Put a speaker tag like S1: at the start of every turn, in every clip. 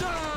S1: Die!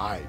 S1: I